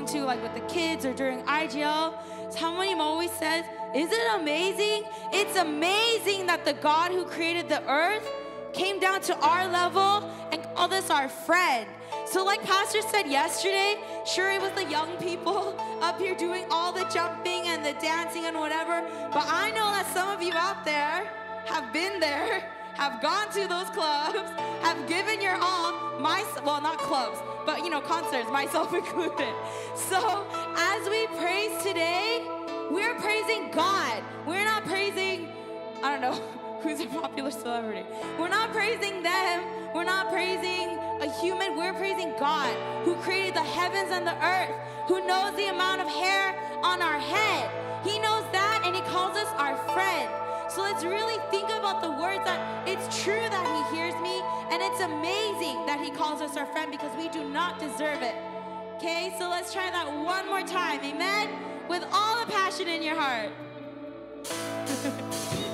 song too, like with the kids or during IGL, somebody always says, "Is it amazing? It's amazing that the God who created the earth came down to our level and called us our friend." So, like Pastor said yesterday, sure it was the young people up here doing all the jumping and the dancing and whatever, but I know that some of you out there have been there, have gone to those clubs, have given your all, my well not clubs, but you know concerts, myself included. So as we praise today, we're praising God. We're not praising, I don't know, who's a popular celebrity. We're not praising them. We're not praising a human. We're praising God who created the heavens and the earth, who knows the amount of hair on our head. He knows that and he calls us our friend. So let's really think about the words that it's true that He hears me, and it's amazing that He calls us our friend because we do not deserve it. Okay, so let's try that one more time. Amen? With all the passion in your heart.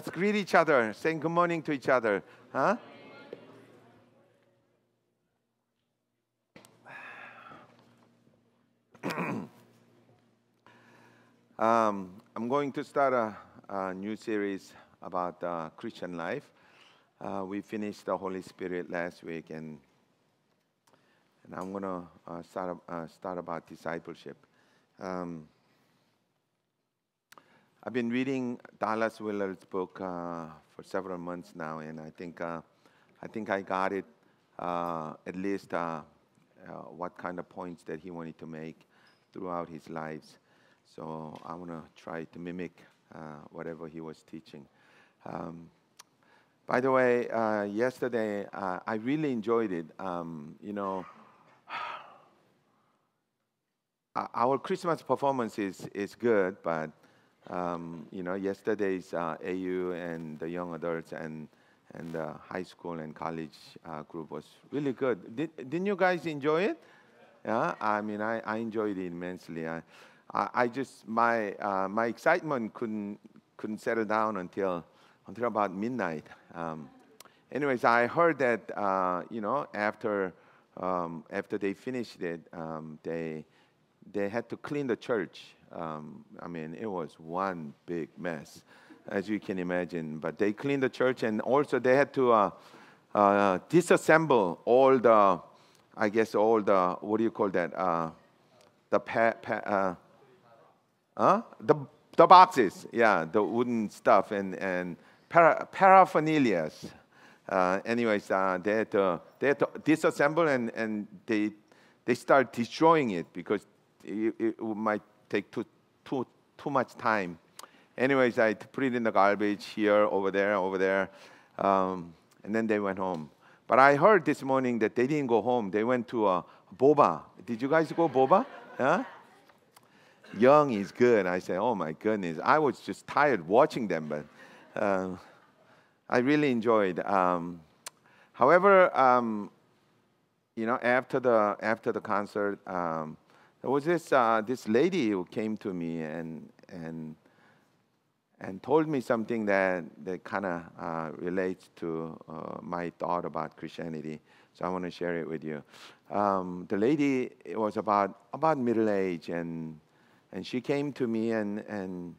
Let's greet each other, saying good morning to each other. Huh? um, I'm going to start a, a new series about uh, Christian life. Uh, we finished the Holy Spirit last week, and and I'm gonna uh, start uh, start about discipleship. Um, I've been reading Dallas Willard's book uh, for several months now, and I think uh, I think I got it uh, at least uh, uh, what kind of points that he wanted to make throughout his lives. So I want to try to mimic uh, whatever he was teaching. Um, by the way, yesterday I really enjoyed it. Um, you know, our Christmas performance is, is good, but um, you know, yesterday's uh, AU and the young adults and and the high school and college uh, group was really good. Did, didn't you guys enjoy it? Yeah, I mean, I, I enjoyed it immensely. I, I, I just my uh, my excitement couldn't couldn't settle down until until about midnight. Um, anyways, I heard that uh, you know after um, after they finished it, um, they they had to clean the church. Um, I mean, it was one big mess, as you can imagine. But they cleaned the church, and also they had to uh, uh, disassemble all the, I guess, all the what do you call that? Uh, the pa- pa- uh, huh? the the boxes, yeah, the wooden stuff and and para- paraphernalia. Uh, anyways, uh, they had to they had to disassemble and and they they start destroying it because it, it might take too too too much time. Anyways, I put it in the garbage here, over there, over there, um, and then they went home. But I heard this morning that they didn't go home. They went to uh, Boba. Did you guys go Boba? huh? Young is good. I say, oh my goodness. I was just tired watching them, but uh, I really enjoyed. Um, however, um, you know, after the after the concert, um, there was this uh, this lady who came to me and and and told me something that that kind of uh, relates to uh, my thought about Christianity. So I want to share it with you. Um, the lady was about about middle age and and she came to me and, and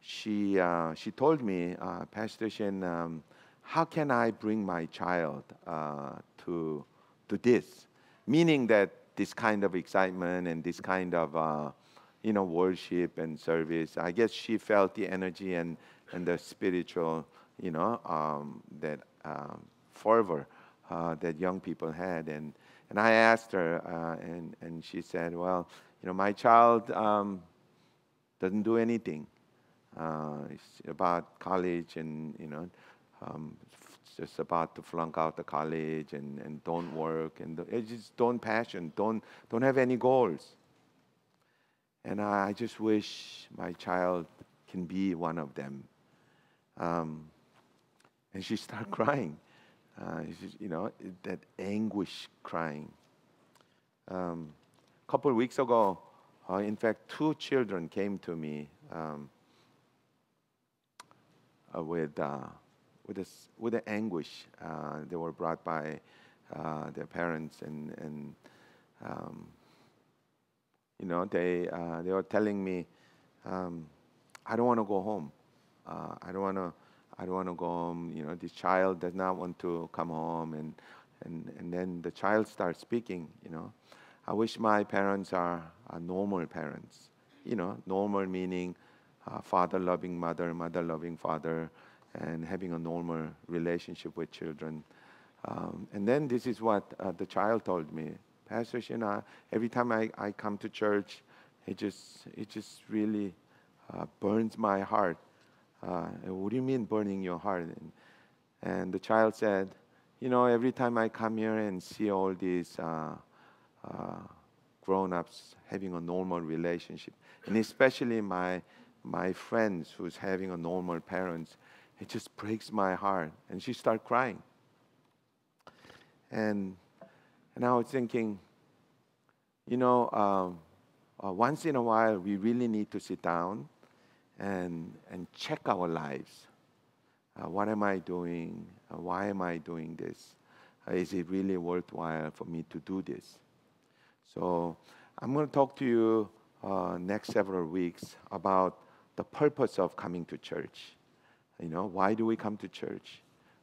she, uh, she told me, uh, Pastor Shin, um, how can I bring my child uh, to, to this? Meaning that this kind of excitement and this kind of uh, you know, worship and service. I guess she felt the energy and, and the spiritual, you know, um, that um, fervor uh, that young people had. And, and I asked her, uh, and, and she said, well, you know, my child um, doesn't do anything. Uh, it's about college and, you know, um, just about to flunk out the college and, and don't work and just don't passion, don't, don't have any goals. And I just wish my child can be one of them. Um, and she started crying. Uh, you know, that anguish crying. Um, a couple of weeks ago, uh, in fact, two children came to me um, uh, with, uh, with, a, with an anguish. Uh, they were brought by uh, their parents, and, and um, you know, they, uh, they were telling me, um, I don't want to go home. I don't want to. I don't want to go home. You know, this child does not want to come home, and and and then the child starts speaking. You know, I wish my parents are, are normal parents. You know, normal meaning uh, father loving mother, mother loving father, and having a normal relationship with children. Um, and then this is what uh, the child told me, Pastor Shina. Every time I, I come to church, it just it just really uh, burns my heart. Uh, what do you mean burning your heart? And, and, the child said, you know, every time I come here and see all these uh, uh, grown-ups having a normal relationship, and especially my my friends who's having a normal parents, it just breaks my heart. And she started crying. And and I was thinking, you know, um, uh, once in a while we really need to sit down and and check our lives. Uh, what am I doing? Uh, why am I doing this? Uh, is it really worthwhile for me to do this? So I'm going to talk to you uh, next several weeks about the purpose of coming to church. You know, why do we come to church?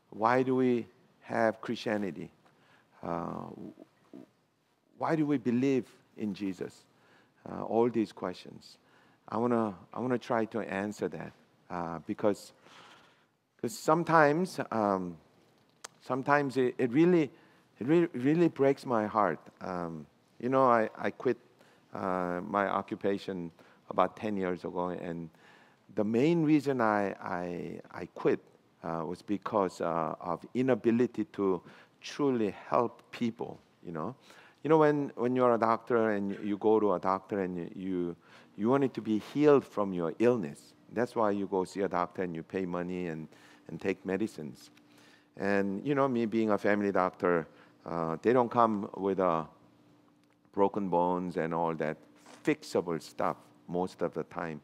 Why do we have Christianity? Uh, why do we believe in Jesus? Uh, all these questions. I want to I wanna try to answer that uh, because because sometimes, um, sometimes it, it, really, it really, really breaks my heart. Um, you know, I, I quit uh, my occupation about 10 years ago, and the main reason I, I, I quit uh, was because uh, of inability to truly help people, you know. You know, when, when you're a doctor and you go to a doctor and you, you want it to be healed from your illness. That's why you go see a doctor and you pay money and, and take medicines. And, you know, me being a family doctor, uh, they don't come with a broken bones and all that fixable stuff most of the time.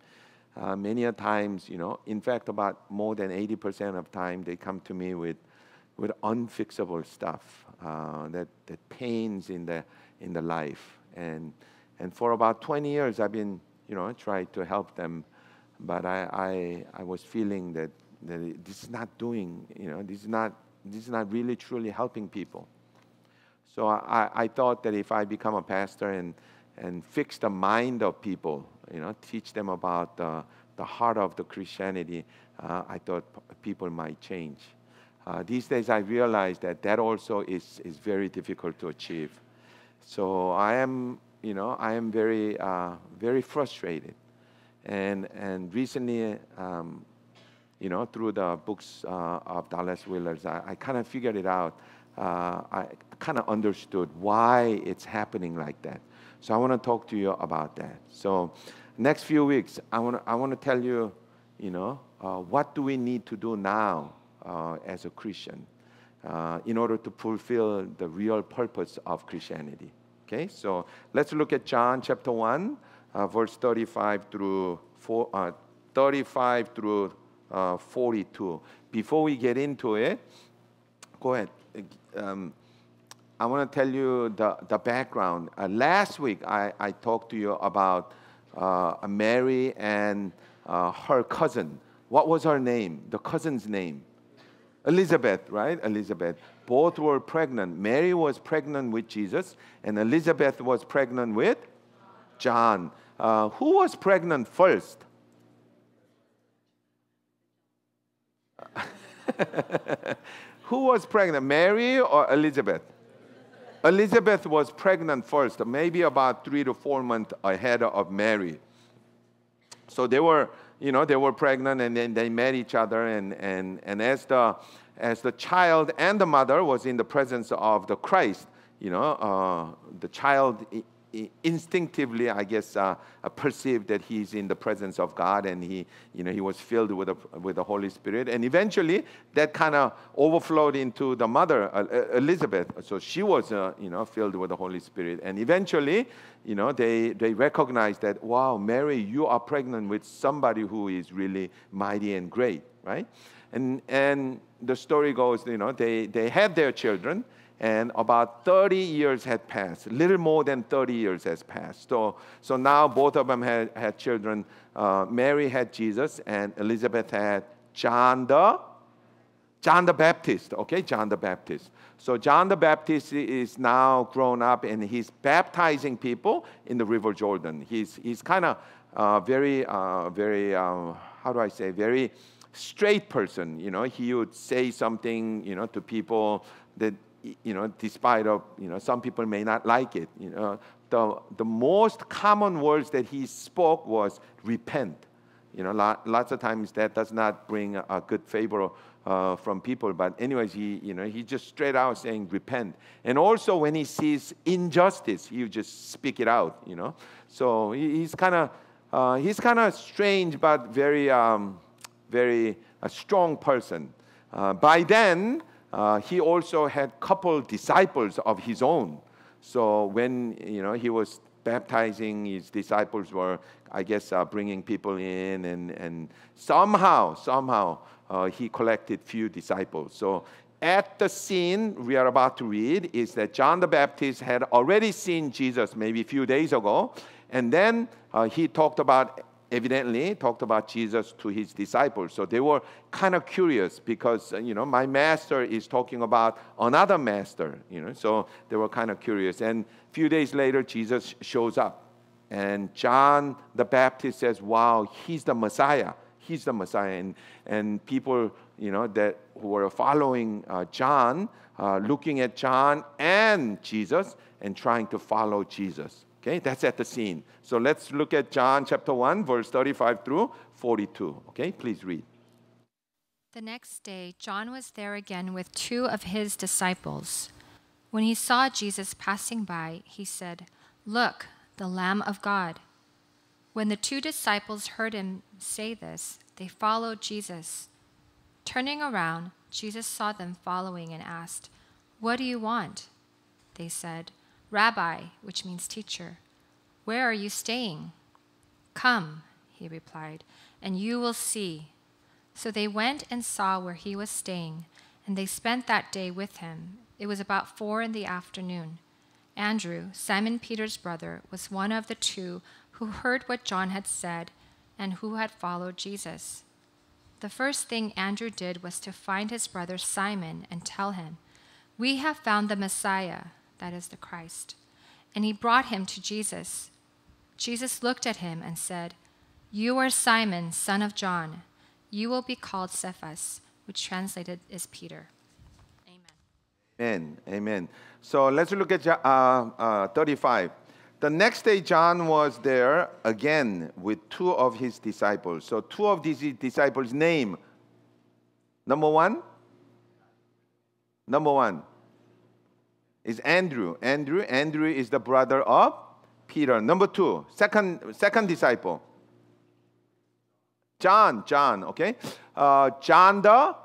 Uh, many a times, you know, in fact, about more than 80% of time, they come to me with, with unfixable stuff uh, that, that pains in the, in the life. And, and for about 20 years, I've been, you know, trying to help them, but I, I, I was feeling that, that this is not doing, you know, this is not, this is not really truly helping people. So I, I thought that if I become a pastor and, and fix the mind of people, you know, teach them about the, the heart of the Christianity, uh, I thought people might change. Uh, these days I realize that that also is, is very difficult to achieve. So I am, you know, I am very, uh, very frustrated. And, and recently, um, you know, through the books uh, of Dallas Willard, I, I kind of figured it out uh, I kind of understood why it's happening like that. So I want to talk to you about that. So next few weeks, I want to, I want to tell you, you know, uh, what do we need to do now uh, as a Christian uh, in order to fulfill the real purpose of Christianity. Okay, so let's look at John chapter 1, uh, verse 35 through four, uh, 35 through uh, 42. Before we get into it, go ahead. Um, I want to tell you the, the background. Uh, last week, I, I talked to you about uh, Mary and uh, her cousin. What was her name? The cousin's name? Elizabeth, right? Elizabeth. Both were pregnant. Mary was pregnant with Jesus, and Elizabeth was pregnant with John. Uh, who was pregnant first? who was pregnant, Mary or Elizabeth? Elizabeth was pregnant first, maybe about three to four months ahead of Mary. So they were, you know, they were pregnant and then they met each other. And, and, and as, the, as the child and the mother was in the presence of the Christ, you know, uh, the child instinctively, I guess, uh, uh, perceived that he's in the presence of God, and he, you know, he was filled with the, with the Holy Spirit. And eventually, that kind of overflowed into the mother, Elizabeth. So she was, uh, you know, filled with the Holy Spirit. And eventually, you know, they, they recognized that, wow, Mary, you are pregnant with somebody who is really mighty and great, right? And, and the story goes, you know, they, they had their children, and about 30 years had passed. Little more than 30 years has passed. So, so now both of them had, had children. Uh, Mary had Jesus, and Elizabeth had John the John the Baptist. Okay, John the Baptist. So John the Baptist is now grown up, and he's baptizing people in the River Jordan. He's he's kind of uh, very uh, very uh, how do I say very straight person. You know, he would say something you know to people that you know, despite of, you know, some people may not like it, you know, the, the most common words that he spoke was repent. You know, lots of times that does not bring a good favor uh, from people. But anyways, he, you know, he just straight out saying repent. And also when he sees injustice, he just speak it out, you know. So he, he's kind of, uh, he's kind of strange, but very, um, very a strong person. Uh, by then, uh, he also had couple disciples of his own. So when you know he was baptizing, his disciples were, I guess, uh, bringing people in, and, and somehow, somehow, uh, he collected few disciples. So at the scene we are about to read is that John the Baptist had already seen Jesus maybe a few days ago, and then uh, he talked about evidently talked about Jesus to his disciples. So they were kind of curious because, uh, you know, my master is talking about another master, you know, so they were kind of curious. And a few days later, Jesus shows up. And John the Baptist says, wow, he's the Messiah. He's the Messiah. And, and people, you know, that who were following uh, John, uh, looking at John and Jesus and trying to follow Jesus. Okay, that's at the scene. So let's look at John chapter 1, verse 35 through 42. Okay, please read. The next day, John was there again with two of his disciples. When he saw Jesus passing by, he said, Look, the Lamb of God. When the two disciples heard him say this, they followed Jesus. Turning around, Jesus saw them following and asked, What do you want? They said, Rabbi, which means teacher, where are you staying? Come, he replied, and you will see. So they went and saw where he was staying, and they spent that day with him. It was about four in the afternoon. Andrew, Simon Peter's brother, was one of the two who heard what John had said and who had followed Jesus. The first thing Andrew did was to find his brother Simon and tell him, We have found the Messiah that is the Christ. And he brought him to Jesus. Jesus looked at him and said, You are Simon, son of John. You will be called Cephas, which translated is Peter. Amen. Amen. Amen. So let's look at uh, uh, 35. The next day, John was there again with two of his disciples. So, two of these disciples' name. Number one. Number one is Andrew. Andrew, Andrew is the brother of Peter. Number two, second, second disciple. John, John, okay? Uh, John the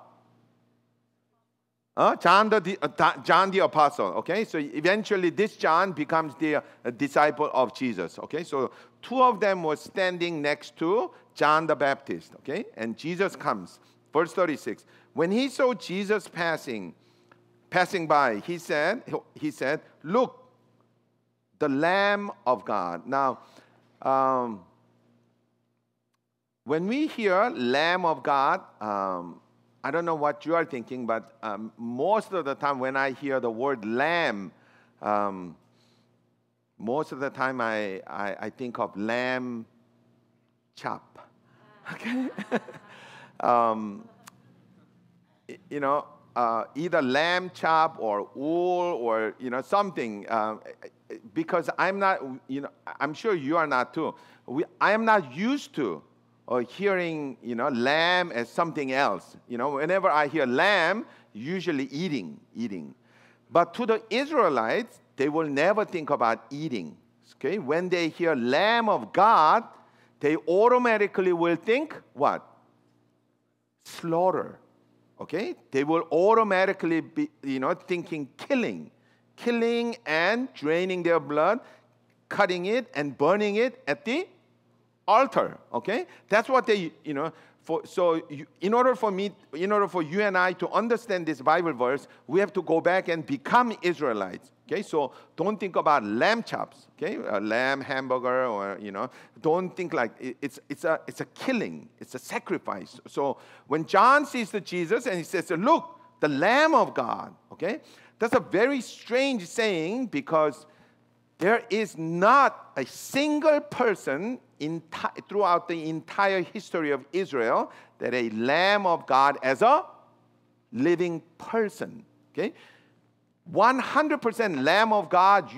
uh, John, the, uh, John the Apostle, okay? So eventually this John becomes the uh, disciple of Jesus, okay? So two of them were standing next to John the Baptist, okay? And Jesus comes. Verse 36. When he saw Jesus passing, passing by, he said, he said, look, the Lamb of God. Now, um, when we hear Lamb of God, um, I don't know what you are thinking, but um, most of the time when I hear the word lamb, um, most of the time I, I, I think of lamb chop. Okay? um, you know, uh, either lamb chop or wool or, you know, something. Uh, because I'm not, you know, I'm sure you are not too. We, I am not used to or hearing, you know, lamb as something else. You know, whenever I hear lamb, usually eating, eating. But to the Israelites, they will never think about eating. Okay? When they hear lamb of God, they automatically will think what? Slaughter. Okay? They will automatically be, you know, thinking killing. Killing and draining their blood, cutting it and burning it at the altar. Okay, that's what they, you know. For, so you, in order for me, in order for you and I to understand this Bible verse, we have to go back and become Israelites. Okay, so don't think about lamb chops. Okay, a lamb hamburger or you know, don't think like it's it's a it's a killing, it's a sacrifice. So when John sees the Jesus and he says, "Look, the Lamb of God." Okay, that's a very strange saying because there is not a single person throughout the entire history of Israel that a lamb of God as a living person. Okay? 100% lamb of God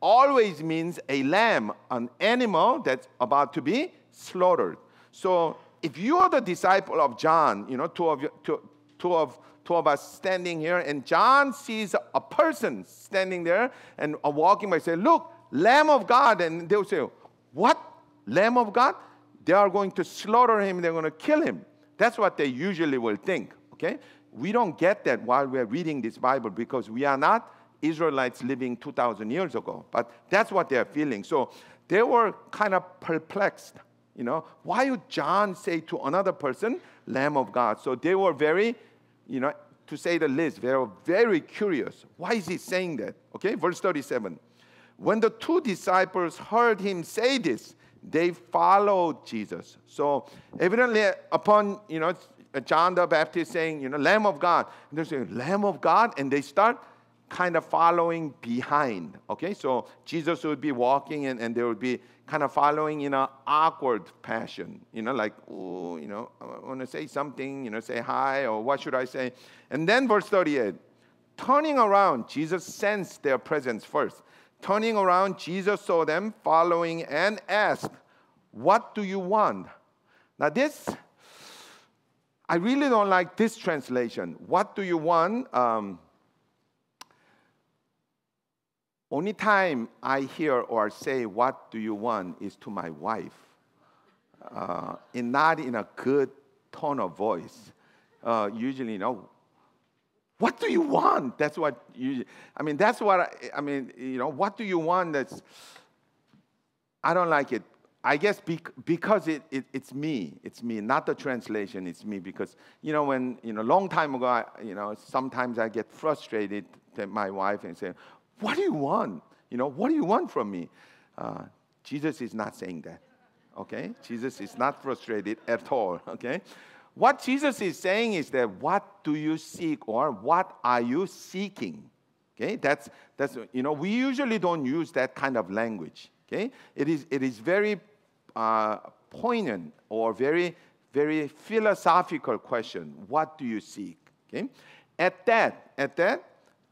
always means a lamb, an animal that's about to be slaughtered. So if you are the disciple of John, you know, two of, you, two, two of, two of us standing here, and John sees a person standing there and walking by, say, look, Lamb of God. And they'll say, what? Lamb of God? They are going to slaughter him, they're going to kill him. That's what they usually will think, okay? We don't get that while we're reading this Bible because we are not Israelites living 2,000 years ago. But that's what they're feeling. So they were kind of perplexed. You know, why would John say to another person, Lamb of God? So they were very, you know, to say the least, they were very curious. Why is he saying that? Okay, verse 37. When the two disciples heard him say this, they followed Jesus. So evidently, upon you know Uh, John the Baptist saying, you know, Lamb of God, and they're saying, Lamb of God, and they start kind of following behind. Okay, so Jesus would be walking, and, and they would be kind of following in an awkward fashion. You know, like, oh, you know, I want to say something, you know, say hi, or what should I say? And then verse 38, turning around, Jesus sensed their presence first. Turning around, Jesus saw them following and asked, What do you want? Now, this, I really don't like this translation. What do you want? Um, only time I hear or say, What do you want? is to my wife, uh, and not in a good tone of voice. Uh, usually, you know, what do you want? That's what you, I mean, that's what, I, I mean, you know, what do you want that's, I don't like it. I guess because it, it, it's me, it's me, not the translation, it's me. Because, you know, when, you know, a long time ago, I, you know, sometimes I get frustrated to my wife and say, what do you want? You know, what do you want from me? Uh, Jesus is not saying that, okay? Jesus is not frustrated at all, okay? What Jesus is saying is that what do you seek or what are you seeking? Okay, that's, that's you know, we usually don't use that kind of language. Okay, it is, it is very uh, poignant or very, very philosophical question. What do you seek? Okay, at that, at that,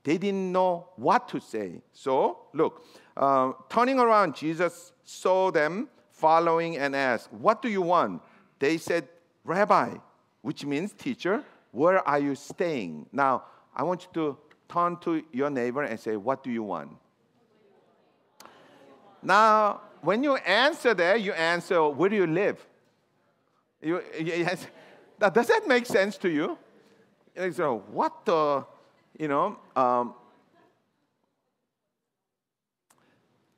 they didn't know what to say. So, look, uh, turning around, Jesus saw them following and asked, What do you want? They said, Rabbi, which means, teacher, where are you staying? Now, I want you to turn to your neighbor and say, What do you want? Now, when you answer there, you answer, where do you live? You, yes. Does that make sense to you? So, what the, you know, um,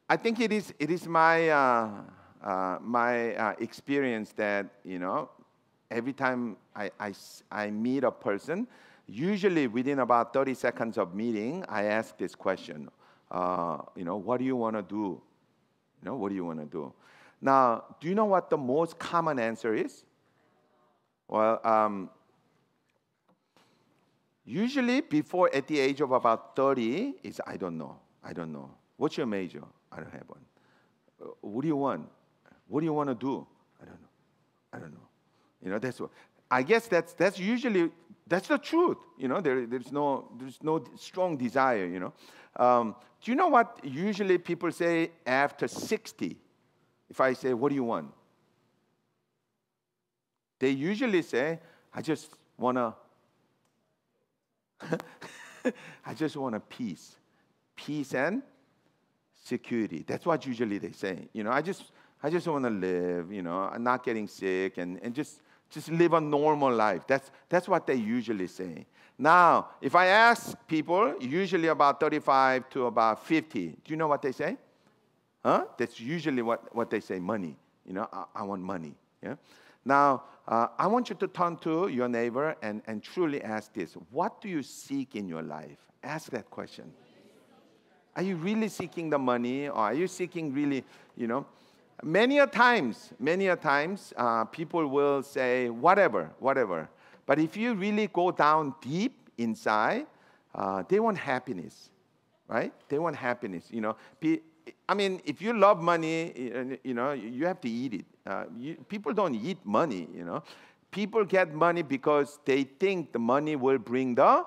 I think it is, it is my, uh, uh, my uh, experience that, you know, every time I, I, I meet a person, usually within about 30 seconds of meeting, I ask this question, uh, you know, what do you want to do? You know, what do you want to do? Now, do you know what the most common answer is? Well, um, usually before at the age of about 30 is I don't know. I don't know. What's your major? I don't have one. Uh, what do you want? What do you want to do? I don't know. I don't know. You know, that's what I guess that's that's usually that's the truth. You know, there, there's no there's no strong desire, you know. Um, do you know what usually people say after 60? If I say, what do you want? They usually say, I just wanna I just want a peace. Peace and security. That's what usually they say. You know, I just I just want to live, you know, not getting sick and, and just just live a normal life. That's that's what they usually say. Now, if I ask people, usually about 35 to about 50, do you know what they say? Huh? That's usually what, what they say, money. You know, I, I want money. Yeah? Now, uh, I want you to turn to your neighbor and, and truly ask this What do you seek in your life? Ask that question. Are you really seeking the money or are you seeking really, you know? Many a times, many a times, uh, people will say, whatever, whatever. But if you really go down deep inside, uh, they want happiness, right? They want happiness. You know, I mean, if you love money, you know, you have to eat it. Uh, you, people don't eat money, you know. People get money because they think the money will bring the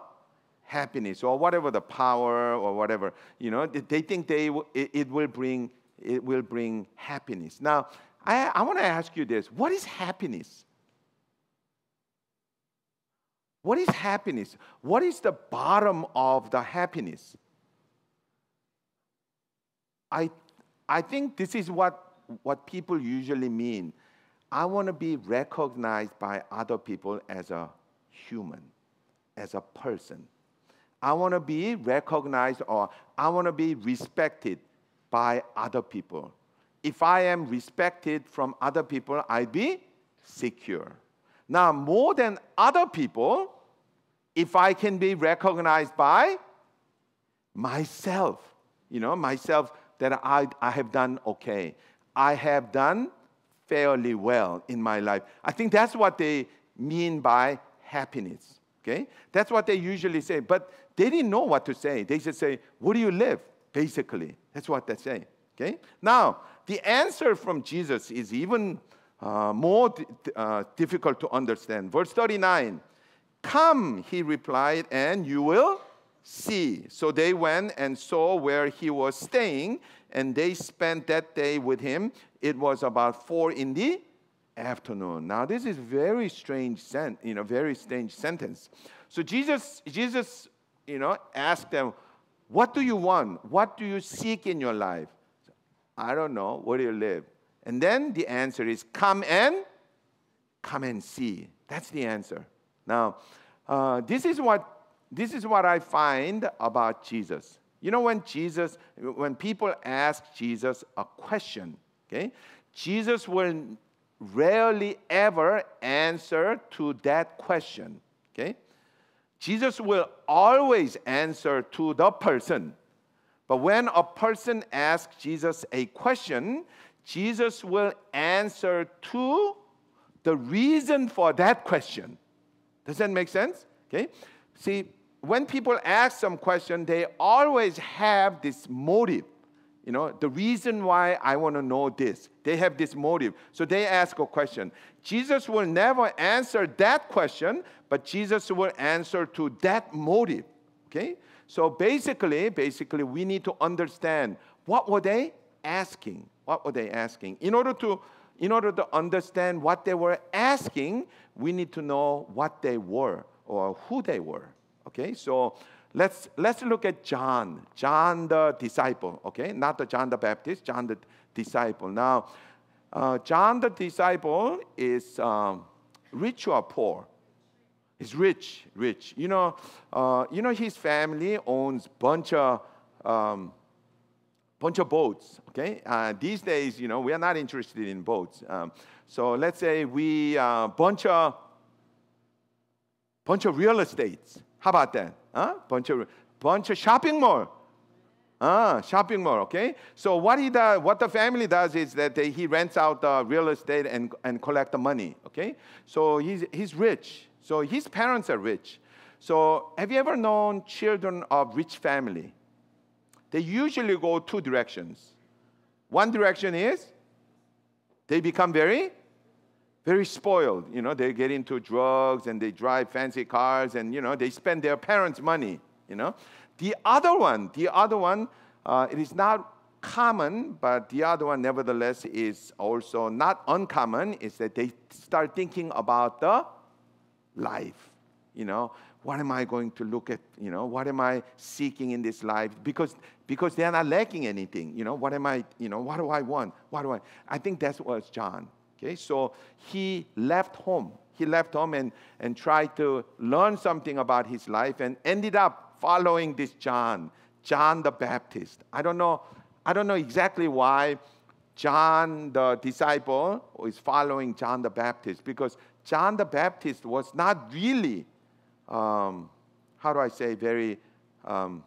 happiness or whatever the power or whatever. You know, they think they it, it will bring it will bring happiness. Now, I, I want to ask you this: What is happiness? What is happiness? What is the bottom of the happiness? I, I think this is what, what people usually mean. I want to be recognized by other people as a human, as a person. I want to be recognized or I want to be respected by other people. If I am respected from other people, I'd be secure. Now, more than other people, if I can be recognized by myself, you know, myself that I, I have done okay. I have done fairly well in my life. I think that's what they mean by happiness. Okay? That's what they usually say. But they didn't know what to say. They just say, Where do you live? Basically. That's what they say. Okay? Now, the answer from Jesus is even uh, more uh, difficult to understand. Verse 39 Come, he replied, and you will see. So they went and saw where he was staying, and they spent that day with him. It was about four in the afternoon. Now, this is very strange, sen- you know, very strange sentence. So Jesus, Jesus, you know, asked them, "What do you want? What do you seek in your life?" I don't know. Where do you live? And then the answer is, "Come and come and see." That's the answer. Now, uh, this is what this is what I find about Jesus. You know, when Jesus, when people ask Jesus a question, okay, Jesus will rarely ever answer to that question. Okay, Jesus will always answer to the person. But when a person asks Jesus a question, Jesus will answer to the reason for that question. Does that make sense? Okay? See, when people ask some question, they always have this motive. You know, the reason why I want to know this. They have this motive. So they ask a question. Jesus will never answer that question, but Jesus will answer to that motive. Okay? So basically, basically, we need to understand what were they asking? What were they asking? In order to in order to understand what they were asking, we need to know what they were or who they were. Okay, so let's, let's look at John, John the disciple, okay? Not the John the Baptist, John the disciple. Now, uh, John the disciple is um, rich or poor? He's rich, rich. You know, uh, you know his family owns bunch of um, bunch of boats. Okay, uh, these days, you know, we are not interested in boats. Um, so let's say we uh, bunch of bunch of real estates. How about that? Huh? Bunch of bunch of shopping mall. Ah, shopping mall, okay? So what he does, what the family does is that they, he rents out the real estate and, and collect the money, okay? So he's, he's rich. So his parents are rich. So have you ever known children of rich family? They usually go two directions. One direction is they become very, very spoiled. You know, they get into drugs and they drive fancy cars and, you know, they spend their parents' money, you know. The other one, the other one, uh, it is not common, but the other one, nevertheless, is also not uncommon, is that they start thinking about the life. You know, what am I going to look at? You know, what am I seeking in this life? Because because they are not lacking anything. You know, what am I? You know, what do I want? What do I? I think that was John. Okay, so he left home. He left home and and tried to learn something about his life and ended up following this John, John the Baptist. I don't know. I don't know exactly why John the disciple is following John the Baptist because John the Baptist was not really, um, how do I say, very, um,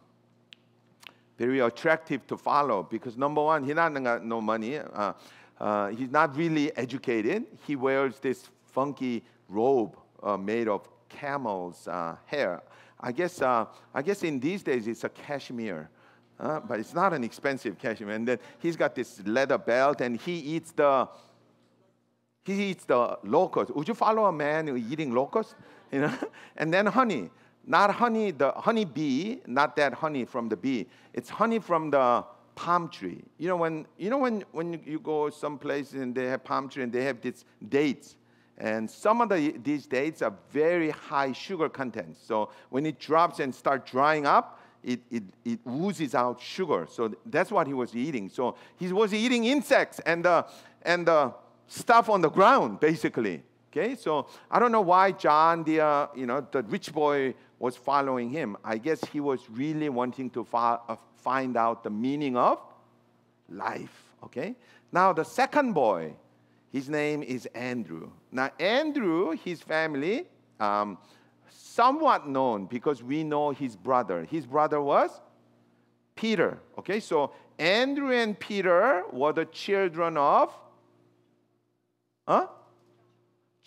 very attractive to follow because number one, he doesn't got no money. Uh, uh, he's not really educated. He wears this funky robe uh, made of camel's uh, hair. I guess, uh, I guess in these days it's a cashmere. Uh, but it's not an expensive cashmere. And then he's got this leather belt, and he eats the he eats the locust. Would you follow a man eating locust? You know, and then honey, not honey, the honey bee, not that honey from the bee. It's honey from the palm tree. You know when you know when when you go someplace and they have palm tree and they have these dates. And some of the, these dates are very high sugar content. So when it drops and start drying up, it, it, it oozes out sugar. So that's what he was eating. So he was eating insects and the, and the stuff on the ground, basically. Okay, so I don't know why John, the uh, you know the rich boy, was following him. I guess he was really wanting to uh, find out the meaning of life. Okay, now the second boy, his name is Andrew. Now Andrew, his family, um, somewhat known because we know his brother. His brother was Peter. Okay, so Andrew and Peter were the children of Huh?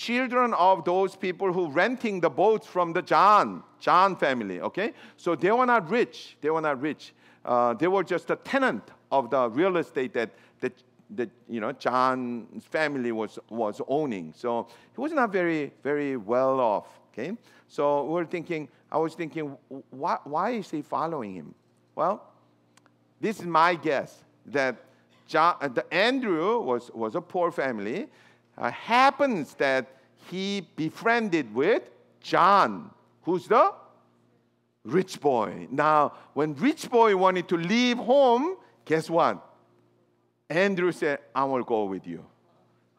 Children of those people who renting the boats from the John, John family, okay? So they were not rich. They were not rich. Uh, they were just a tenant of the real estate that, that, that you know, John's family was, was owning. So he was not very, very well off, okay? So we're thinking, I was thinking, why, why is he following him? Well, this is my guess that John, uh, the Andrew was, was a poor family uh, happens that he befriended with John, who's the rich boy. Now, when rich boy wanted to leave home, guess what? Andrew said, I will go with you.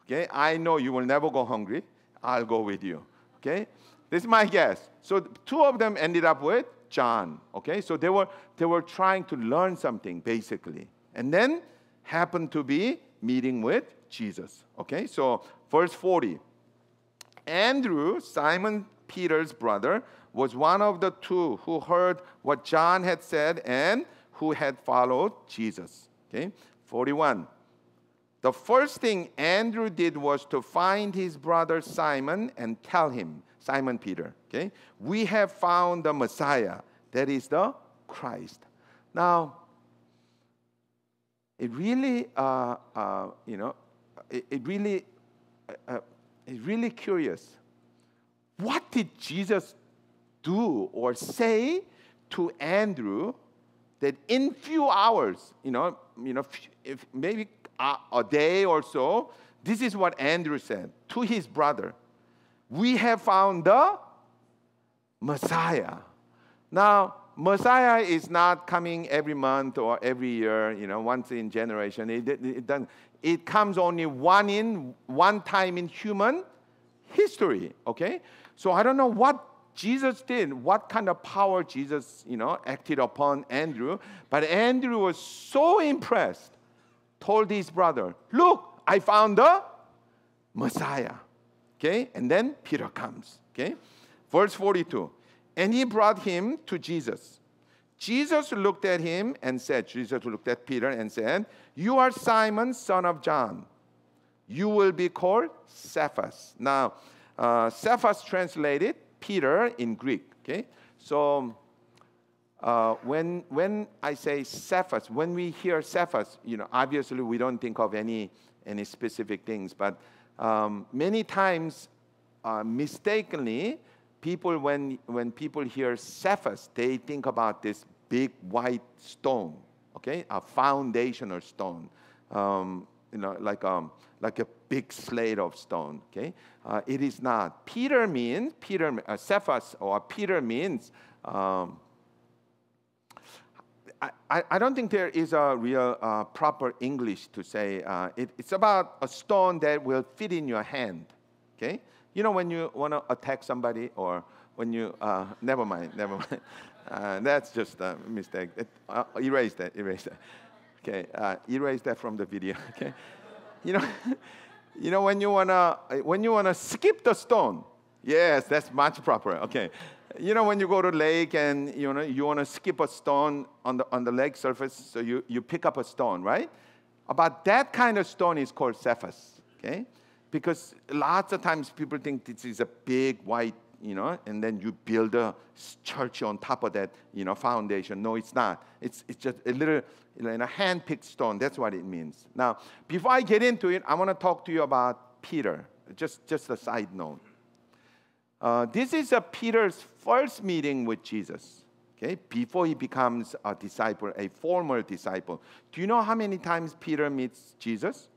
Okay, I know you will never go hungry. I'll go with you. Okay, this is my guess. So two of them ended up with John. Okay, so they were they were trying to learn something basically, and then happened to be meeting with Jesus. Okay, so verse 40. Andrew, Simon Peter's brother, was one of the two who heard what John had said and who had followed Jesus. Okay, 41. The first thing Andrew did was to find his brother Simon and tell him, Simon Peter, okay, we have found the Messiah, that is the Christ. Now, it really, uh, uh, you know, it, it really, uh, it's really curious. What did Jesus do or say to Andrew that in few hours, you know, you know, if maybe a, a day or so, this is what Andrew said to his brother. We have found the Messiah. Now, Messiah is not coming every month or every year, you know, once in generation. It, it, it, doesn't- it comes only one in one time in human history. Okay, so I don't know what Jesus did, what kind of power Jesus, you know, acted upon Andrew, but Andrew was so impressed, told his brother, "Look, I found the Messiah." Okay, and then Peter comes. Okay, verse forty-two, and he brought him to Jesus. Jesus looked at him and said, Jesus looked at Peter and said, You are Simon, son of John. You will be called Cephas. Now, uh, Cephas translated Peter in Greek. Okay, so uh, when when I say Cephas, when we hear Cephas, you know, obviously we don't think of any any specific things, but um, many times, uh, mistakenly, people when when people hear Cephas, they think about this big white stone, okay, a foundational stone, um, you know, like um like a big slate of stone. Okay, uh, it is not. Peter means Peter. Uh, Cephas or Peter means. Um, I- I, don't think there is a real uh, proper English to say uh, it, it's about a stone that will fit in your hand. Okay, you know when you want to attack somebody or when you uh, never mind, never mind. Uh, that's just a mistake. It, uh, erase that. Erase that. Okay, uh, erase that from the video. Okay, you know, you know when you wanna when you wanna skip the stone. Yes, that's much proper. Okay, you know when you go to lake and you know you wanna skip a stone on the on the lake surface, so you you pick up a stone, right? About that kind of stone is called Cephas. Okay, because lots of times people think this is a big white you know, and then you build a church on top of that, you know, foundation. No, it's not. It's, it's just a little, you know, a hand-picked stone. That's what it means. Now, before I get into it, I want to talk to you about Peter. Just, just a side note. Uh, this is a Peter's first meeting with Jesus. Okay, before he becomes a disciple, a formal disciple. Do you know how many times Peter meets Jesus?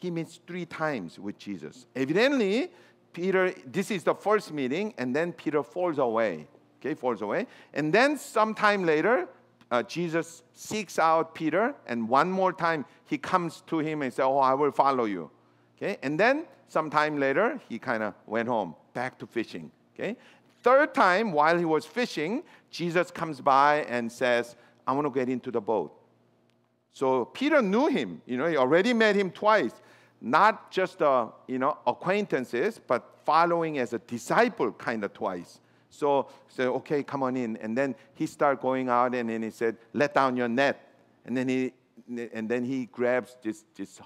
He meets three times with Jesus. Evidently, Peter, this is the first meeting, and then Peter falls away. Okay, falls away. And then sometime later, uh, Jesus seeks out Peter, and one more time he comes to him and says, Oh, I will follow you. Okay, and then sometime later, he kind of went home, back to fishing. Okay, third time, while he was fishing, Jesus comes by and says, I want to get into the boat. So Peter knew him. You know, he already met him twice. Not just uh, you know acquaintances, but following as a disciple kind of twice. So said, okay, come on in. And then he started going out, and then he said, let down your net. And then he and then he grabs this this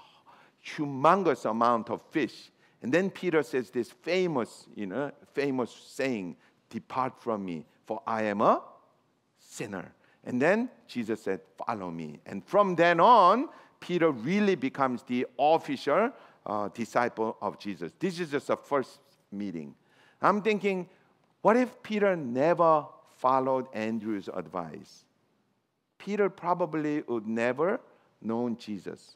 humongous amount of fish. And then Peter says this famous, you know, famous saying, "Depart from me, for I am a sinner." And then Jesus said, Follow me. And from then on, Peter really becomes the official uh, disciple of Jesus. This is just the first meeting. I'm thinking, what if Peter never followed Andrew's advice? Peter probably would never known Jesus.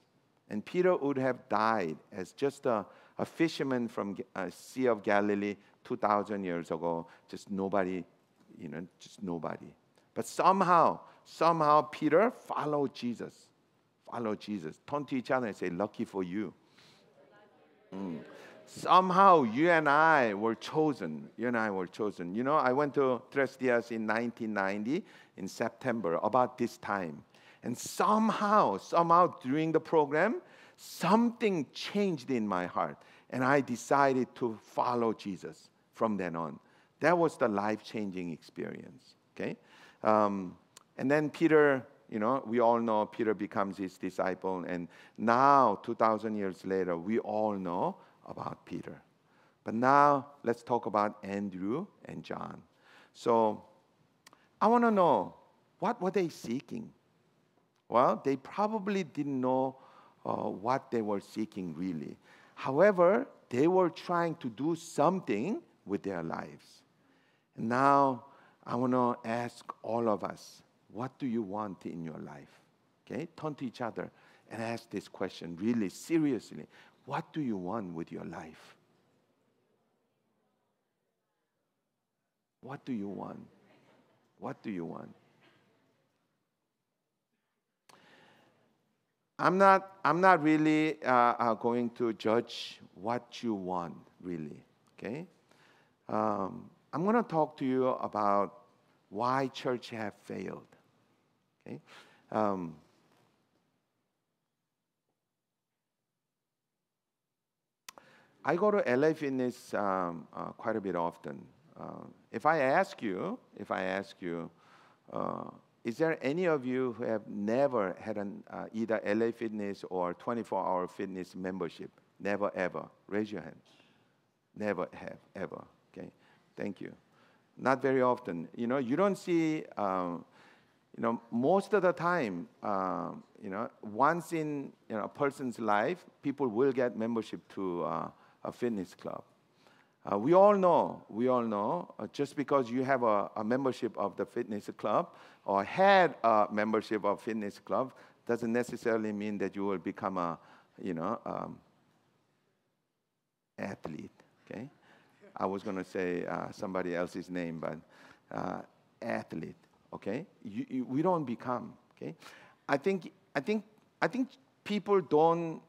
And Peter would have died as just a, a fisherman from a Sea of Galilee 2,000 years ago. Just nobody, you know, just nobody. But somehow, somehow Peter followed Jesus. Follow Jesus. Turn to each other and say, lucky for you. Mm. Somehow you and I were chosen. You and I were chosen. You know, I went to Tres Dias in 1990 in September, about this time. And somehow, somehow during the program, something changed in my heart. And I decided to follow Jesus from then on. That was the life changing experience. Okay? Um, and then Peter, you know, we all know Peter becomes his disciple. And now, 2,000 years later, we all know about Peter. But now, let's talk about Andrew and John. So, I want to know what were they seeking? Well, they probably didn't know uh, what they were seeking really. However, they were trying to do something with their lives. And now I want to ask all of us, what do you want in your life? Okay, turn to each other and ask this question really seriously. What do you want with your life? What do you want? What do you want? I'm not, I'm not really uh, uh, going to judge what you want, really, okay? Um, I'm going to talk to you about why church have failed, okay? Um, I go to LA Fitness um, uh, quite a bit often. Uh, if I ask you, if I ask you, uh, is there any of you who have never had an uh, either LA Fitness or 24-hour fitness membership? Never ever. Raise your hand. Never have ever. Okay, thank you. Not very often. You know, you don't see. Um, you know, most of the time, um, you know, once in you know, a person's life, people will get membership to uh, a fitness club. Uh, we all know, we all know, uh, just because you have a, a, membership of the fitness club or had a membership of fitness club doesn't necessarily mean that you will become a, you know, um, athlete, okay? I was going to say uh, somebody else's name, but uh, athlete, okay? You, you, we don't become, okay? I think, I think, I think people don't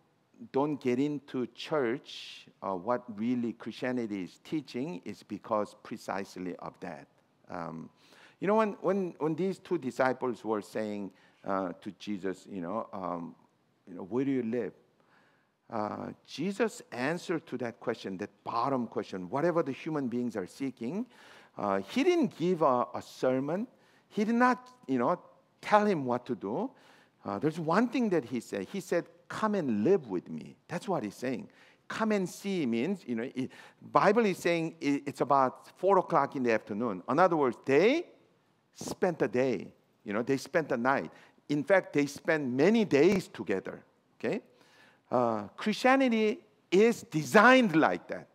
don't get into church, uh, what really Christianity is teaching is because precisely of that. Um, you know, when, when, when these two disciples were saying uh, to Jesus, you know, um, you know, where do you live? Uh, Jesus answered to that question, that bottom question, whatever the human beings are seeking, uh, he didn't give a, a, sermon. He did not, you know, tell him what to do. Uh, there's one thing that he said. He said, come and live with me. That's what he's saying. Come and see means, you know, it, Bible is saying it's about four o'clock in the afternoon. In other words, they spent a day, you know, they spent a night. In fact, they spent many days together, okay? Uh, Christianity is designed like that,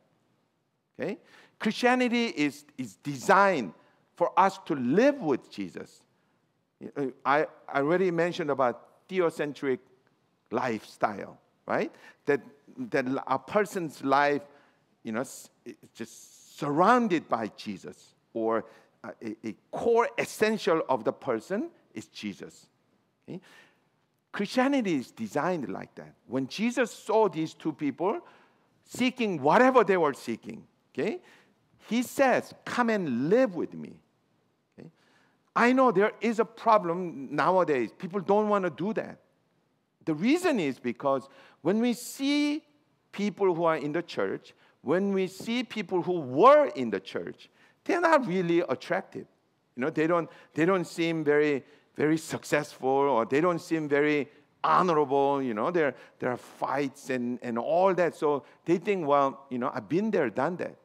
okay? Christianity is, is designed for us to live with Jesus. I, already mentioned about theocentric lifestyle, right? That, that a person's life, you know, is just surrounded by Jesus, or uh, a, a core essential of the person is Jesus. Okay? Christianity is designed like that. When Jesus saw these two people seeking whatever they were seeking, okay, he says, Come and live with me. I know there is a problem nowadays. People don't want to do that. The reason is because when we see people who are in the church, when we see people who were in the church, they're not really attractive. You know, they don't, they don't seem very, very successful or they don't seem very honorable. You know, there, there are fights and, and all that. So they think, well, you know, I've been there, done that.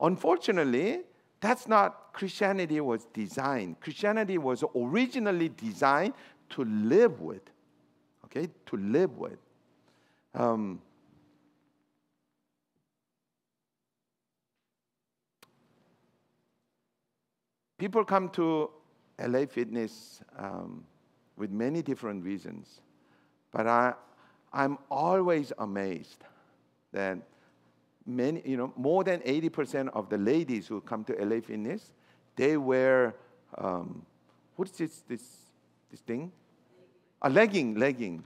Unfortunately, that's not Christianity was designed. Christianity was originally designed to live with okay, to live with. Um, people come to LA Fitness um, with many different reasons, but I, I'm always amazed that many, you know, more than 80% of the ladies who come to LA Fitness, they wear, um, what's this, this, this thing? a legging, legging.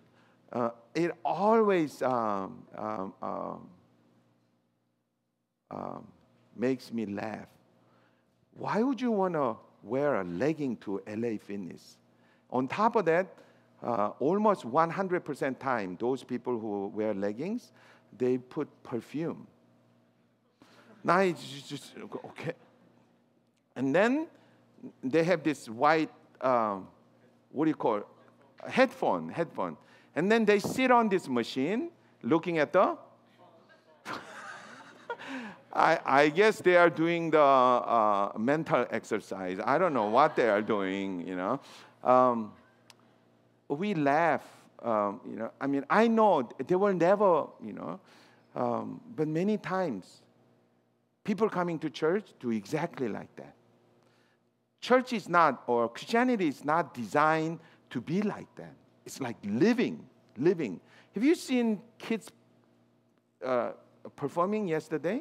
Uh, it always um, um, um, um, makes me laugh. Why would you want to wear a legging to LA Fitness? On top of that, uh, almost 100% time, those people who wear leggings, they put perfume. Now just, okay. And then they have this white, um, what do you call it? headphone, headphone. And then they sit on this machine looking at the. I, I, guess they are doing the uh, mental exercise. I don't know what they are doing, you know. Um, we laugh, um, you know. I mean, I know they will never, you know, um, but many times people coming to church do exactly like that. Church is not, or Christianity is not designed to be like that. It's like living, living. Have you seen kids uh, performing yesterday?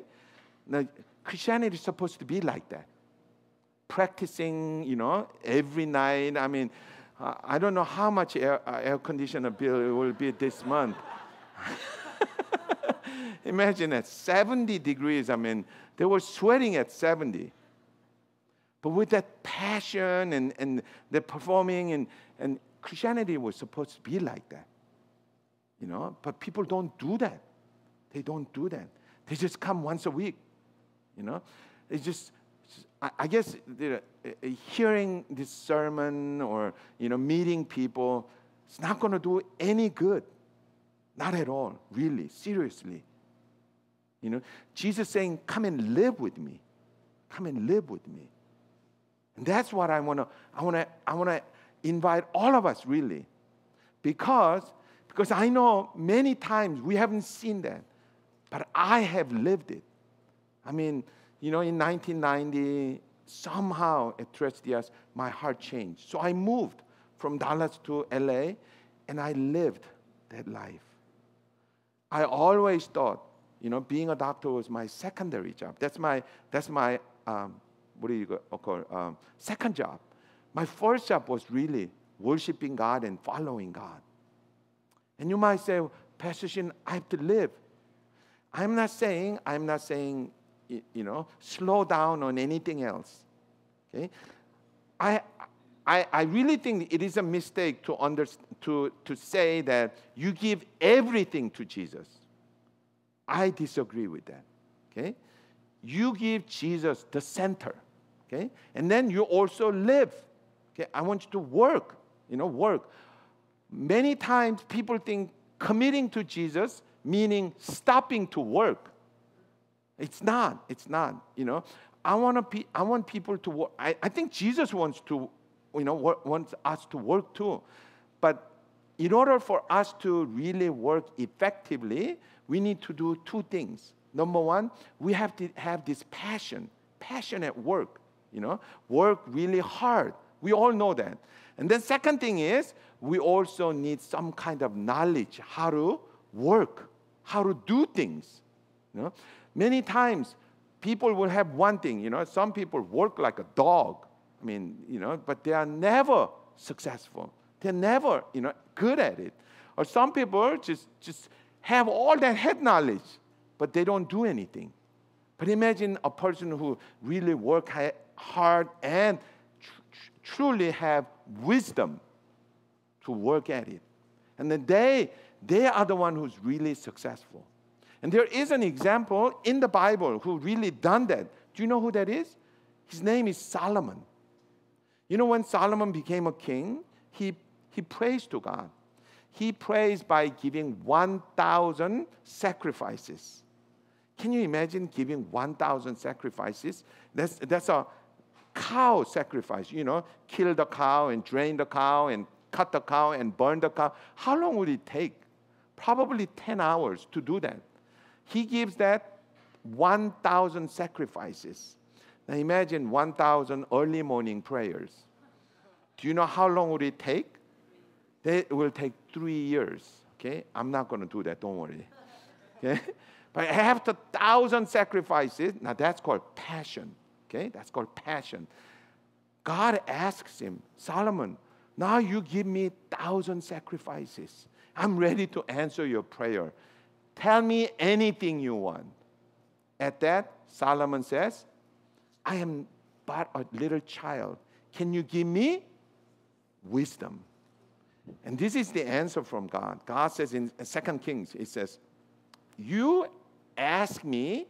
Now, Christianity is supposed to be like that. practicing, you know, every night. I mean, I don't know how much air, uh, air conditioner bill will be this month. Imagine at 70 degrees, I mean, they were sweating at 70. But with that passion and, and the performing, and, and Christianity was supposed to be like that. You know, but people don't do that. They don't do that. They just come once a week. You know, it's just, I guess, uh, hearing this sermon or you know meeting people, it's not going to do any good. Not at all, really, seriously. You know, Jesus saying, "Come and live with me. Come and live with me." And that's what I want to. I want to. I want to invite all of us really, because because I know many times we haven't seen that, but I have lived it. I mean, you know, in 1990, somehow at Tres Dias, my heart changed. So I moved from Dallas to LA, and I lived that life. I always thought, you know, being a doctor was my secondary job. That's my, that's my um, what do you call um, second job. My first job was really worshiping God and following God. And you might say, Pastor Shin, I have to live. I'm not saying, I'm not saying, you know, slow down on anything else. Okay? I, I, I really think it is a mistake to, under, to, to say that you give everything to Jesus. I disagree with that. Okay? You give Jesus the center. Okay? And then you also live. Okay? I want you to work. You know, work. Many times people think committing to Jesus meaning stopping to work. It's not. It's not. You know, I want to. Pe- I want people to work. I, I think Jesus wants to, you know, work, wants us to work too. But in order for us to really work effectively, we need to do two things. Number one, we have to have this passion, passionate work. You know, work really hard. We all know that. And then second thing is we also need some kind of knowledge how to work, how to do things. You know, many times people will have one thing. You know, some people work like a dog. I mean, you know, but they are never successful. They're never, you know, good at it. Or some people just just have all that head knowledge, but they don't do anything. But imagine a person who really work hard and tr- truly have wisdom to work at it. And then they, they are the one who's really successful. And there is an example in the Bible who really done that. Do you know who that is? His name is Solomon. You know, when Solomon became a king, he, he prays to God. He prays by giving 1,000 sacrifices. Can you imagine giving 1,000 sacrifices? That's, that's a cow sacrifice, you know, kill the cow and drain the cow and cut the cow and burn the cow. How long would it take? Probably 10 hours to do that. He gives that 1,000 sacrifices. Now imagine 1,000 early morning prayers. Do you know how long would it take? It will take three years. Okay, I'm not going to do that. Don't worry. Okay, but after thousand sacrifices, now that's called passion. Okay, that's called passion. God asks him, Solomon, now you give me thousand sacrifices. I'm ready to answer your prayer. Tell me anything you want. At that, Solomon says, I am but a little child. Can you give me wisdom? And this is the answer from God. God says in Second Kings, He says, You ask me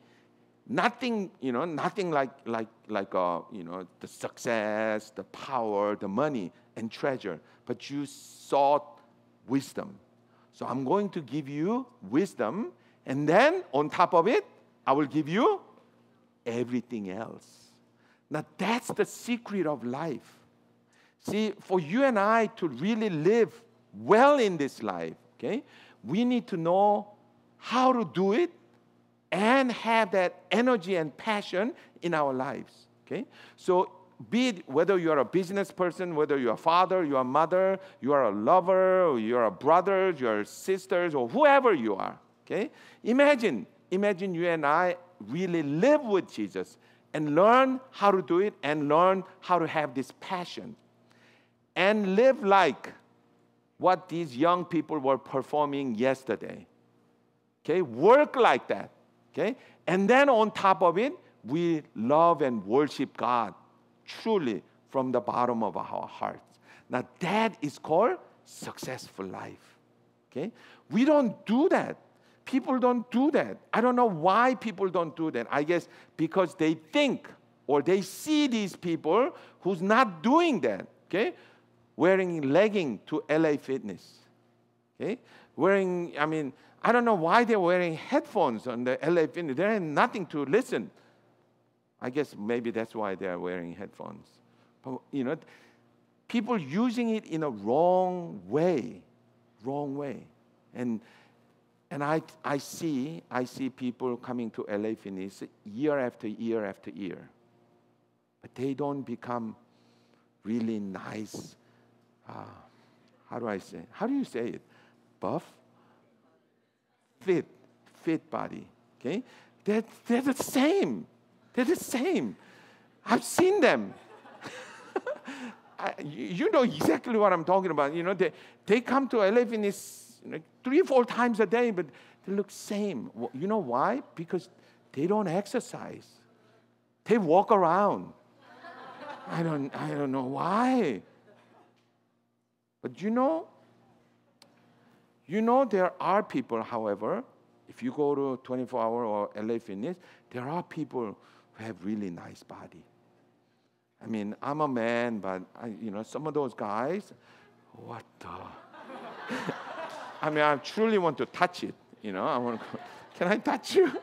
nothing, you know, nothing like like like uh, you know, the success, the power, the money and treasure, but you sought wisdom. So I'm going to give you wisdom, and then on top of it, I will give you everything else. Now that's the secret of life. See, for you and I to really live well in this life, okay, we need to know how to do it and have that energy and passion in our lives. Okay? So be it whether you are a business person, whether you're a father, you're a mother, you are a lover, you're a brother, you're sisters, or whoever you are. Okay? Imagine, imagine you and I really live with Jesus and learn how to do it and learn how to have this passion and live like what these young people were performing yesterday. Okay, work like that. Okay, and then on top of it, we love and worship God truly from the bottom of our hearts. Now that is called successful life. Okay, we don't do that. People don't do that. I don't know why people don't do that. I guess because they think or they see these people who's not doing that. Okay, wearing legging to LA Fitness. Okay? Wearing, I mean, I don't know why they're wearing headphones on the LA Fitness. There ain't nothing to listen. I guess maybe that's why they're wearing headphones. But, you know, people using it in a wrong way, wrong way. And, and I, I, see, I see people coming to LA Fitness year after year after year. But they don't become really nice uh, how do I say? How do you say it? Buff, fit, fit body. Okay, they're, they're the same. They're the same. I've seen them. I, you know exactly what I'm talking about. You know, they, they come to LA Fitness like three, four times a day, but they look same. You know why? Because they don't exercise. They walk around. I don't, I don't know why. But you know, you know there are people, however, if you go to 24 hour or LA Fitness, there are people who have really nice body. I mean, I'm a man, but I, you know, some of those guys, what the? I mean, I truly want to touch it. You know, I want to. Go, Can I touch you?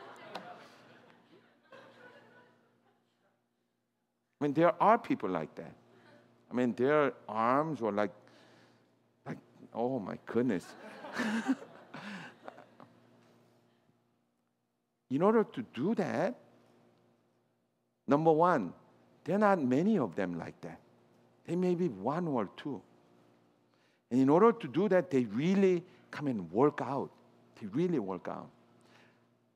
I mean, there are people like that. I mean, their arms were like Oh my goodness. In order to do that, number one, there are not many of them like that. There may be one or two. And in order to do that, they really come and work out. They really work out.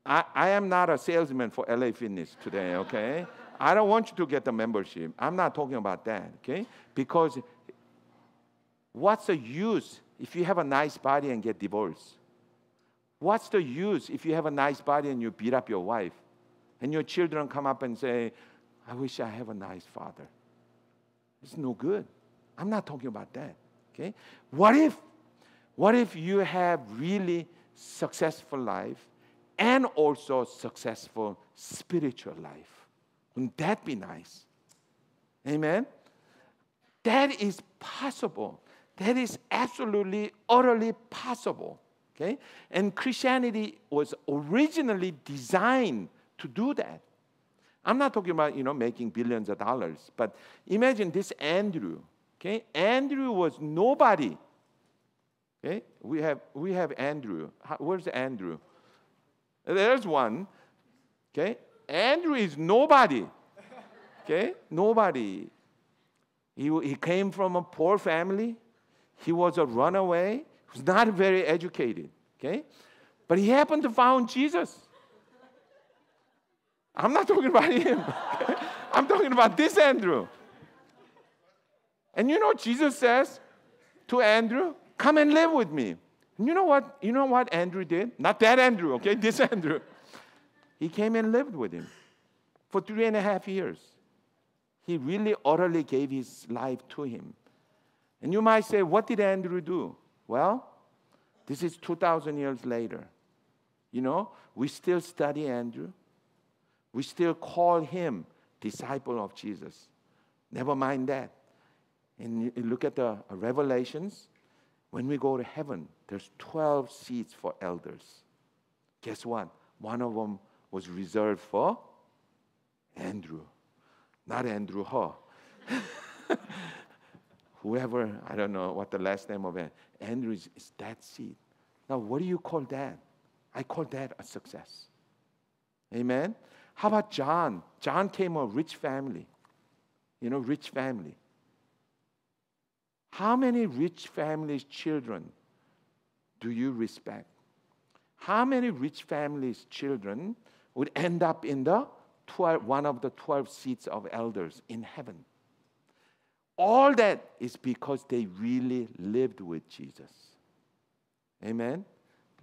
I, I am not a salesman for LA Fitness today, okay? I don't want you to get the membership. I'm not talking about that, okay? Because what's the use if you have a nice body and get divorced? What's the use if you have a nice body and you beat up your wife and your children come up and say, I wish I have a nice father? It's no good. I'm not talking about that. Okay? What if what if you have really successful life and also successful spiritual life? Wouldn't that be nice? Amen? That is possible. That is absolutely, utterly possible. Okay? And Christianity was originally designed to do that. I'm not talking about, you know, making billions of dollars, but imagine this Andrew. Okay? Andrew was nobody. Okay? We have we have Andrew. where's Andrew? There's one. Okay? Andrew is nobody. Okay? Nobody. He, he came from a poor family. He was a runaway, he was not very educated, okay? But he happened to find Jesus. I'm not talking about him. I'm talking about this Andrew. And you know what Jesus says to Andrew, "Come and live with me." And you know what? You know what Andrew did? Not that Andrew, okay? This Andrew. He came and lived with him for three and a half years. He really utterly gave his life to him. And you might say, what did Andrew do? Well, this is 2,000 years later. You know, we still study Andrew. We still call him disciple of Jesus. Never mind that. And look at the uh, Revelations, when we go to heaven, there's 12 seats for elders. Guess what? One of them was reserved for Andrew, not Andrew Ho. whoever, I don't know what the last name of it, Andrew is, is that seed. Now, what do you call that? I call that a success. Amen. How about John? John came from a rich family. You know, rich family. How many rich families' children do you respect? How many rich families' children would end up in the 12, one of the 12 seats of elders in heaven. All that is because they really lived with Jesus. Amen?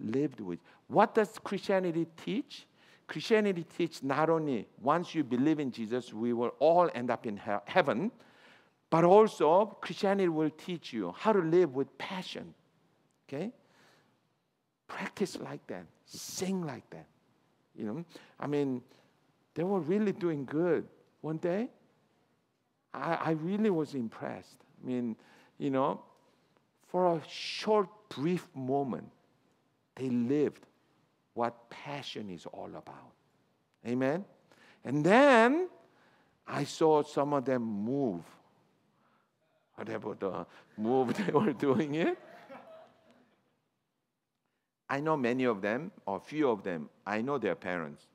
Lived with. What does Christianity teach? Christianity teach not only once you believe in Jesus, we will all end up in he- heaven, but also Christianity will teach you how to live with passion. Okay? Practice like that. Sing like that. You know, I mean, they were really doing good. One day, I, I really was impressed. I mean, you know, for a short, brief moment, they lived what passion is all about. Amen? And then I saw some of them move. Whatever the move they were doing it. I know many of them, or few of them, I know their parents.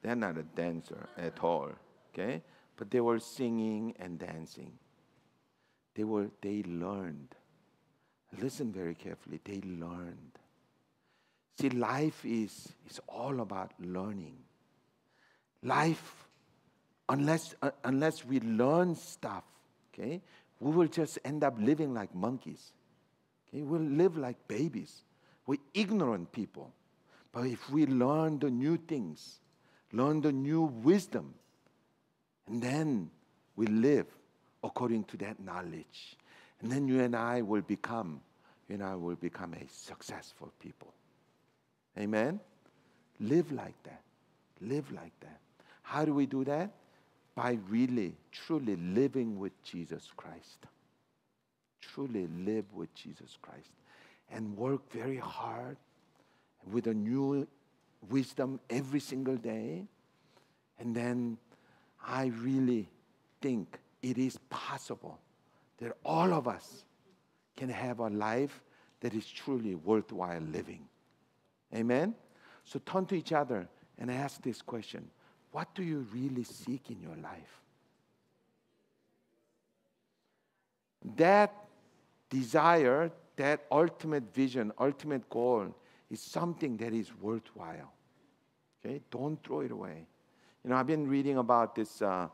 They're not a dancer at all, okay? But they were singing and dancing. They were they learned. Listen very carefully. They learned. See, life is, is all about learning. Life, unless, uh, unless we learn stuff, okay, we will just end up living like monkeys. Okay, we'll live like babies. We're ignorant people. But if we learn the new things, learn the new wisdom, and then we live according to that knowledge. And then you and I will become, you and I will become a successful people. Amen? Live like that. Live like that. How do we do that? By really, truly living with Jesus Christ. Truly live with Jesus Christ. And work very hard with a new wisdom every single day. And then I really think it is possible that all of us can have a life that is truly worthwhile living. Amen? So turn to each other and ask this question What do you really seek in your life? That desire, that ultimate vision, ultimate goal is something that is worthwhile. Okay? Don't throw it away. You know, I've been reading about this, uh,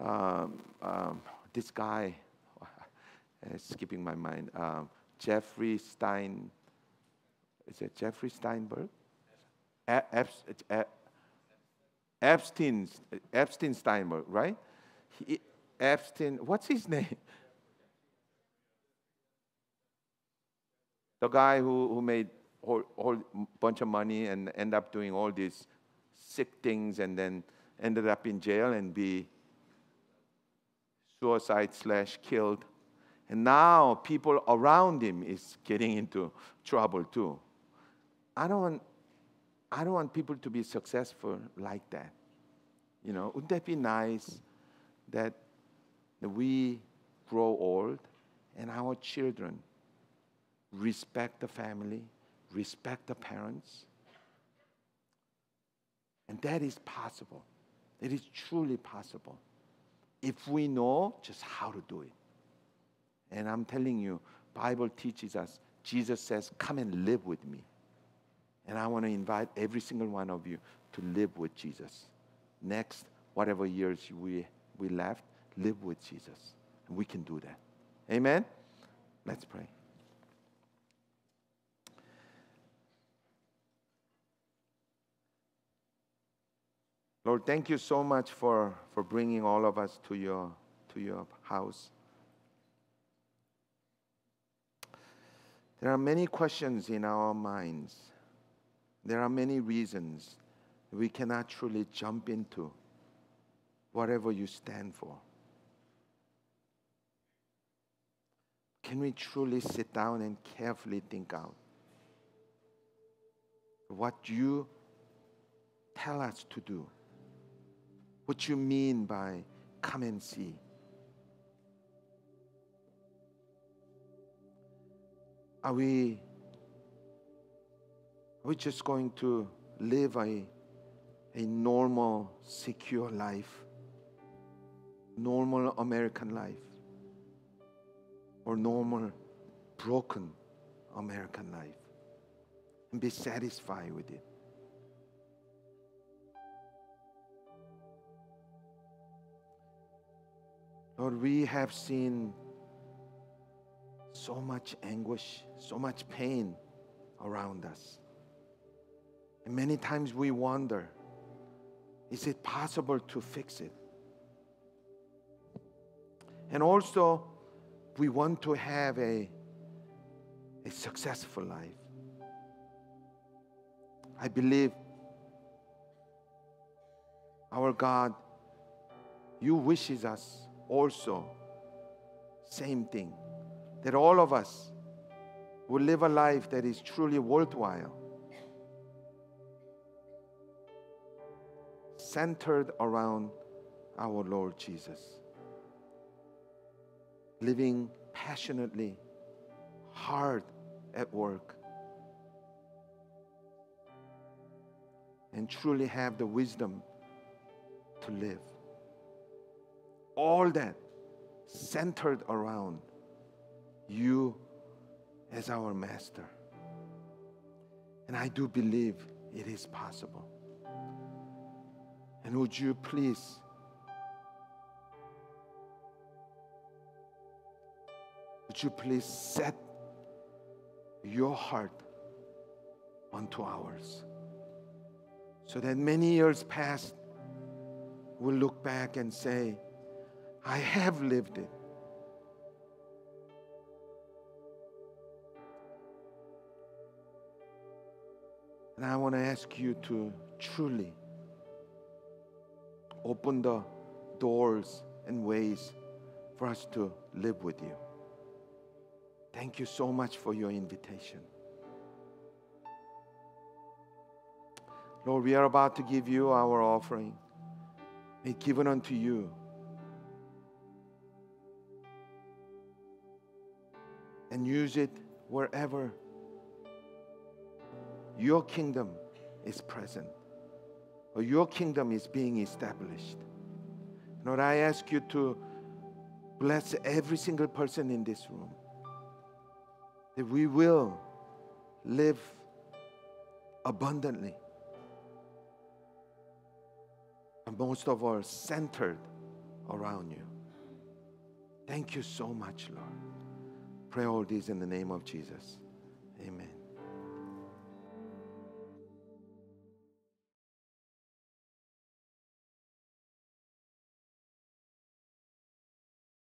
um, um, this guy, skipping my mind, um, Jeffrey Stein. Is it Jeffrey Steinberg? Epstein, Epstein Steinberg, right? Epstein, what's his name? The guy who, who made a whole, whole bunch of money and end up doing all these sick things and then ended up in jail and be suicide slash killed. And now people around him is getting into trouble too. I don't want, I don't want people to be successful like that. You know, wouldn't that be nice that we grow old and our children respect the family, respect the parents? And that is possible. It is truly possible if we know just how to do it. And I'm telling you, Bible teaches us. Jesus says, "Come and live with me." And I want to invite every single one of you to live with Jesus. Next, whatever years we, we left, live with Jesus. And we can do that. Amen? Let's pray. Lord, thank you so much for, for bringing all of us to your, to your house. There are many questions in our minds. There are many reasons we cannot truly jump into whatever you stand for. Can we truly sit down and carefully think out what you tell us to do? What you mean by come and see? Are we are we just going to live a, a normal, secure life? Normal American life? Or normal, broken American life? And be satisfied with it? Lord, we have seen so much anguish, so much pain around us. And many times we wonder is it possible to fix it? And also, we want to have a, a successful life. I believe our God, you wishes us also same thing that all of us will live a life that is truly worthwhile centered around our Lord Jesus living passionately hard at work and truly have the wisdom to live all that centered around you as our master. And I do believe it is possible. And would you please would you please set your heart onto ours so that many years past we'll look back and say, I have lived it. And I want to ask you to truly open the doors and ways for us to live with you. Thank you so much for your invitation. Lord, we are about to give you our offering. May it given unto you. And use it wherever your kingdom is present or your kingdom is being established. Lord, I ask you to bless every single person in this room that we will live abundantly. And most of all, centered around you. Thank you so much, Lord. Pray all this in the name of Jesus. Amen.